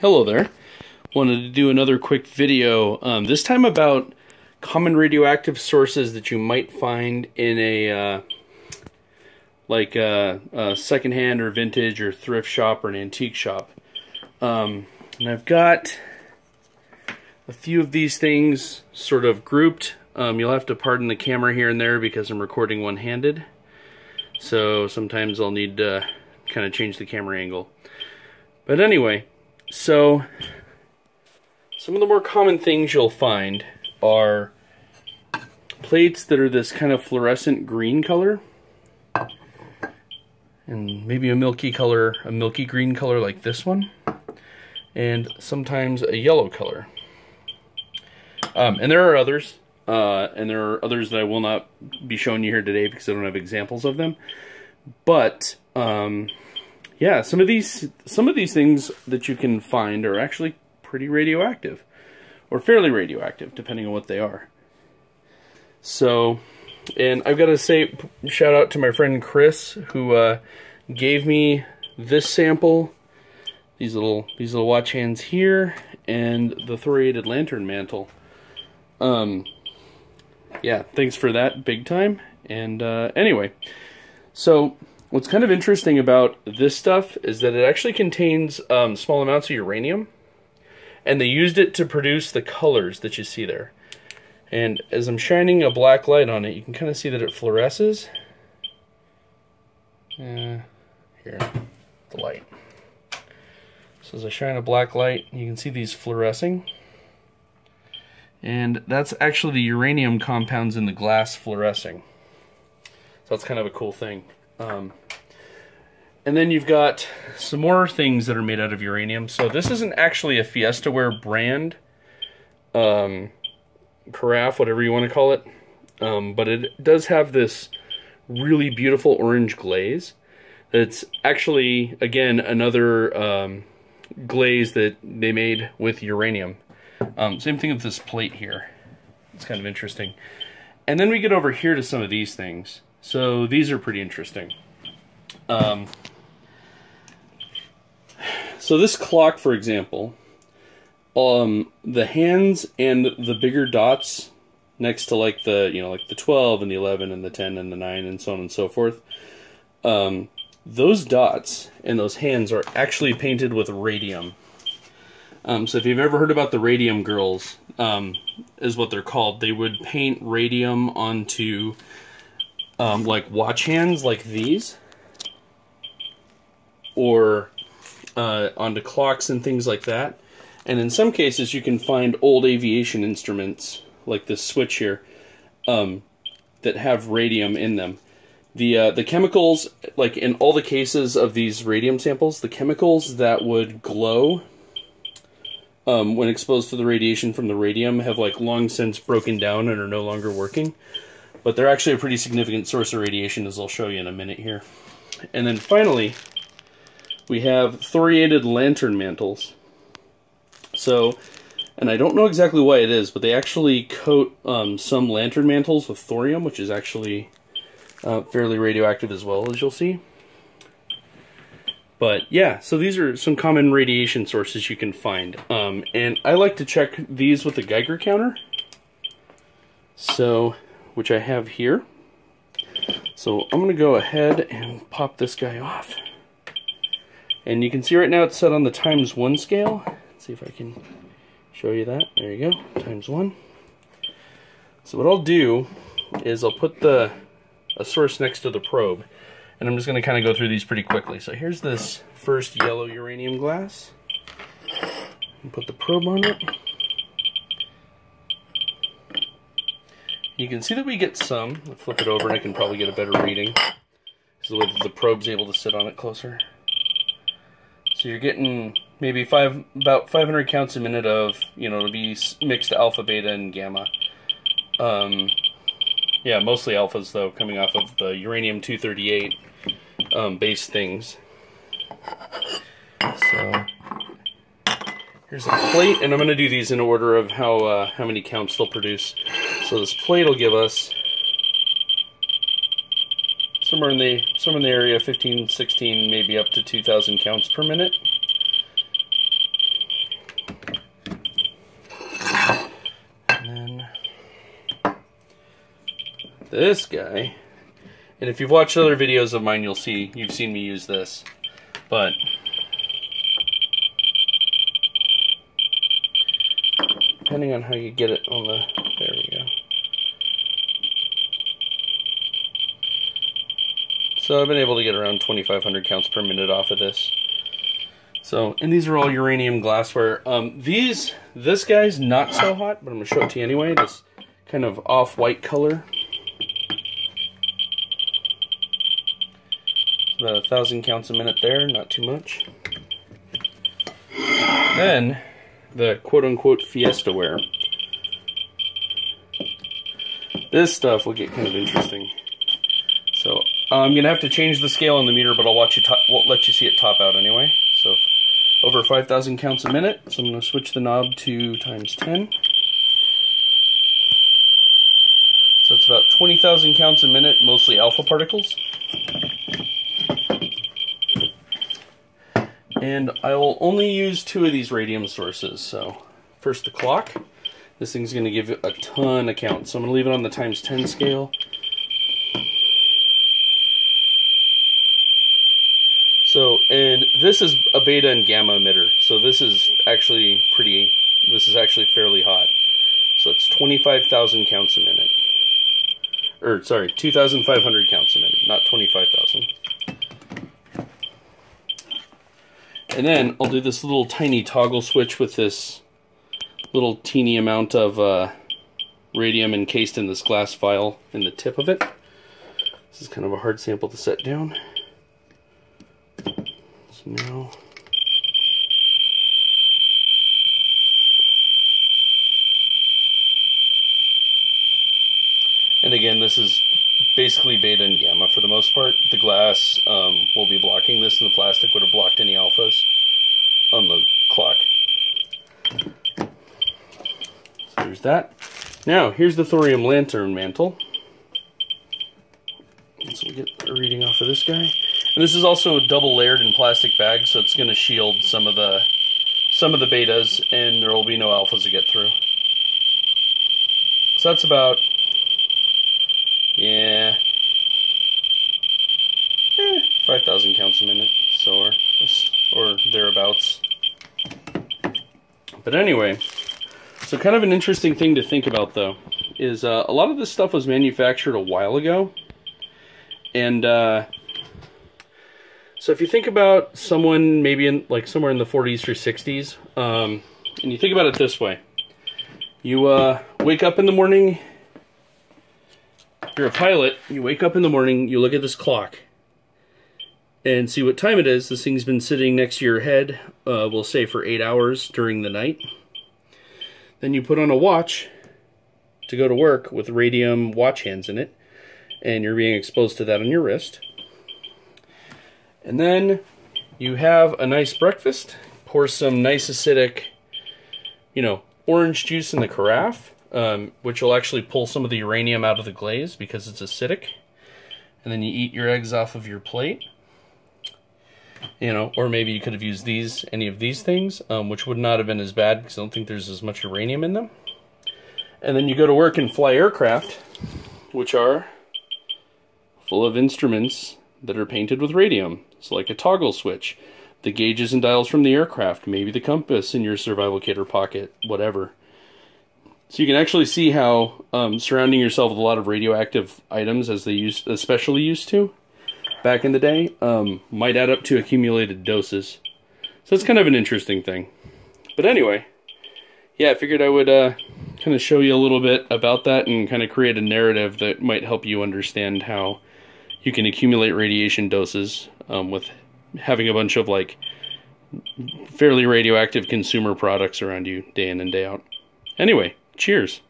Hello there. Wanted to do another quick video, um, this time about common radioactive sources that you might find in a, uh, like a, a secondhand or vintage or thrift shop or an antique shop. Um, and I've got a few of these things sort of grouped. Um, you'll have to pardon the camera here and there because I'm recording one-handed. So sometimes I'll need to kind of change the camera angle. But anyway, so some of the more common things you'll find are plates that are this kind of fluorescent green color and maybe a milky color, a milky green color like this one, and sometimes a yellow color. Um, and there are others, uh, and there are others that I will not be showing you here today because I don't have examples of them. But um, yeah, some of these some of these things that you can find are actually pretty radioactive, or fairly radioactive, depending on what they are. So, and I've got to say, shout out to my friend Chris who uh, gave me this sample, these little these little watch hands here, and the thoriated lantern mantle. Um, yeah, thanks for that, big time. And uh, anyway, so what's kind of interesting about this stuff is that it actually contains um, small amounts of uranium, and they used it to produce the colors that you see there. And as I'm shining a black light on it, you can kind of see that it fluoresces. Uh, here, the light. So as I shine a black light, you can see these fluorescing. And that's actually the uranium compounds in the glass fluorescing. So that's kind of a cool thing. Um, and then you've got some more things that are made out of uranium. So this isn't actually a Fiestaware brand um, carafe, whatever you want to call it. Um, but it does have this really beautiful orange glaze. It's actually, again, another um, glaze that they made with uranium. Um, same thing with this plate here. It's kind of interesting. And then we get over here to some of these things. So these are pretty interesting. Um, so this clock, for example, um, the hands and the bigger dots next to like the you know like the 12 and the 11 and the 10 and the 9 and so on and so forth um, those dots and those hands are actually painted with radium. Um, so if you've ever heard about the radium girls um, is what they're called. They would paint radium onto um, like watch hands like these or uh, onto clocks and things like that and in some cases, you can find old aviation instruments, like this switch here, um, that have radium in them. The, uh, the chemicals, like in all the cases of these radium samples, the chemicals that would glow um, when exposed to the radiation from the radium have like long since broken down and are no longer working. But they're actually a pretty significant source of radiation, as I'll show you in a minute here. And then finally, we have thoriated lantern mantles. So, and I don't know exactly why it is, but they actually coat um, some lantern mantles with thorium, which is actually uh, fairly radioactive as well, as you'll see. But yeah, so these are some common radiation sources you can find. Um, and I like to check these with a Geiger counter. So, which I have here. So I'm going to go ahead and pop this guy off. And you can see right now it's set on the times one scale see if I can show you that. There you go, times one. So what I'll do is I'll put the a source next to the probe, and I'm just going to kind of go through these pretty quickly. So here's this first yellow uranium glass. Put the probe on it. You can see that we get some. I'll flip it over and I can probably get a better reading. So the probe's able to sit on it closer. So you're getting maybe five about 500 counts a minute of you know to be mixed alpha, beta, and gamma. Um, yeah, mostly alphas though, coming off of the uranium 238 um, base things. So here's a plate, and I'm going to do these in order of how uh, how many counts they'll produce. So this plate will give us somewhere in the somewhere in the area 15, 16, maybe up to 2,000 counts per minute. And then this guy, and if you've watched other videos of mine, you'll see you've seen me use this, but. Depending on how you get it on the So I've been able to get around 2,500 counts per minute off of this. So, and these are all uranium glassware. Um, these, this guy's not so hot, but I'm to show it to you anyway. This kind of off-white color. About a thousand counts a minute there, not too much. Then, the quote-unquote Fiesta ware. This stuff will get kind of interesting. So, I'm going to have to change the scale on the meter, but I'll watch you will let you see it top out anyway. So, over 5,000 counts a minute. So I'm going to switch the knob to times 10. So it's about 20,000 counts a minute, mostly alpha particles. And I will only use two of these radium sources. So first the clock. This thing's going to give a ton of counts. So I'm going to leave it on the times 10 scale. So, and this is a beta and gamma emitter. So this is actually pretty, this is actually fairly hot. So it's 25,000 counts a minute. Or, sorry, 2,500 counts a minute, not 25,000. And then I'll do this little tiny toggle switch with this little teeny amount of uh, radium encased in this glass vial in the tip of it. This is kind of a hard sample to set down now. And again, this is basically beta and gamma for the most part. The glass um, will be blocking this, and the plastic would have blocked any alphas on the clock. So there's that. Now, here's the thorium lantern mantle. So we get a reading off of this guy. And this is also double layered in plastic bag, so it's going to shield some of the some of the betas, and there will be no alphas to get through. So that's about, yeah, eh, 5,000 counts a minute, so or, or thereabouts. But anyway, so kind of an interesting thing to think about though is uh, a lot of this stuff was manufactured a while ago, and uh, so if you think about someone maybe in like somewhere in the 40s or 60s, um, and you think about it this way, you uh, wake up in the morning, you're a pilot, you wake up in the morning, you look at this clock, and see what time it is. This thing's been sitting next to your head, uh, we'll say for eight hours during the night. Then you put on a watch to go to work with radium watch hands in it, and you're being exposed to that on your wrist. And then you have a nice breakfast. Pour some nice acidic, you know, orange juice in the carafe, um, which will actually pull some of the uranium out of the glaze because it's acidic. And then you eat your eggs off of your plate. You know, or maybe you could have used these, any of these things, um, which would not have been as bad because I don't think there's as much uranium in them. And then you go to work and fly aircraft, which are full of instruments that are painted with radium. It's like a toggle switch. The gauges and dials from the aircraft, maybe the compass in your survival kit or pocket, whatever. So you can actually see how um, surrounding yourself with a lot of radioactive items, as they used, especially used to back in the day, um, might add up to accumulated doses. So it's kind of an interesting thing. But anyway, yeah, I figured I would uh, kind of show you a little bit about that and kind of create a narrative that might help you understand how you can accumulate radiation doses um, with having a bunch of like fairly radioactive consumer products around you day in and day out. Anyway, cheers.